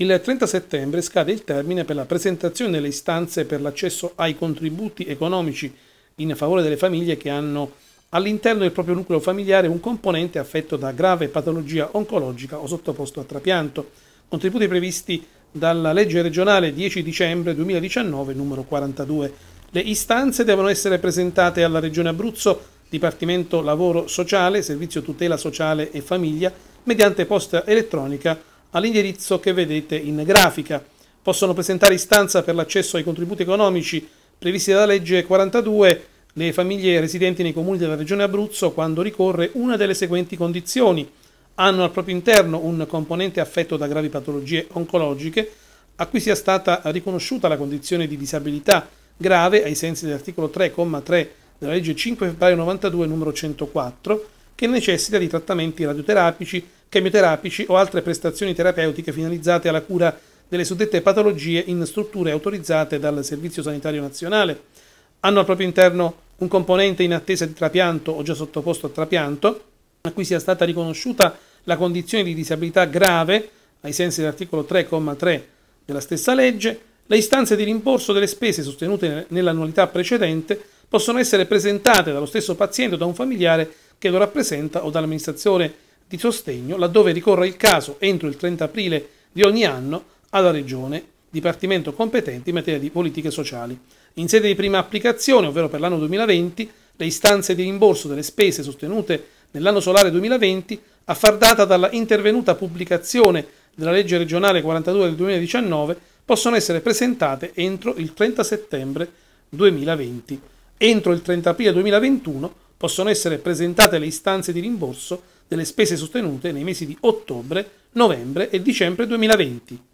Il 30 settembre scade il termine per la presentazione delle istanze per l'accesso ai contributi economici in favore delle famiglie che hanno all'interno del proprio nucleo familiare un componente affetto da grave patologia oncologica o sottoposto a trapianto. Contributi previsti dalla legge regionale 10 dicembre 2019 numero 42. Le istanze devono essere presentate alla Regione Abruzzo, Dipartimento Lavoro Sociale, Servizio Tutela Sociale e Famiglia, mediante posta elettronica all'indirizzo che vedete in grafica. Possono presentare istanza per l'accesso ai contributi economici previsti dalla legge 42 le famiglie residenti nei comuni della regione Abruzzo quando ricorre una delle seguenti condizioni. Hanno al proprio interno un componente affetto da gravi patologie oncologiche a cui sia stata riconosciuta la condizione di disabilità grave ai sensi dell'articolo 3,3 della legge 5 febbraio 92 numero 104 che necessita di trattamenti radioterapici chemioterapici o altre prestazioni terapeutiche finalizzate alla cura delle suddette patologie in strutture autorizzate dal Servizio Sanitario Nazionale. Hanno al proprio interno un componente in attesa di trapianto o già sottoposto a trapianto, a cui sia stata riconosciuta la condizione di disabilità grave, ai sensi dell'articolo 3,3 della stessa legge, le istanze di rimborso delle spese sostenute nell'annualità precedente possono essere presentate dallo stesso paziente o da un familiare che lo rappresenta o dall'amministrazione di sostegno laddove ricorra il caso entro il 30 aprile di ogni anno alla Regione, Dipartimento competente in materia di politiche sociali. In sede di prima applicazione, ovvero per l'anno 2020, le istanze di rimborso delle spese sostenute nell'anno solare 2020 a far data dalla intervenuta pubblicazione della legge regionale 42 del 2019 possono essere presentate entro il 30 settembre 2020. Entro il 30 aprile 2021 possono essere presentate le istanze di rimborso delle spese sostenute nei mesi di ottobre, novembre e dicembre 2020.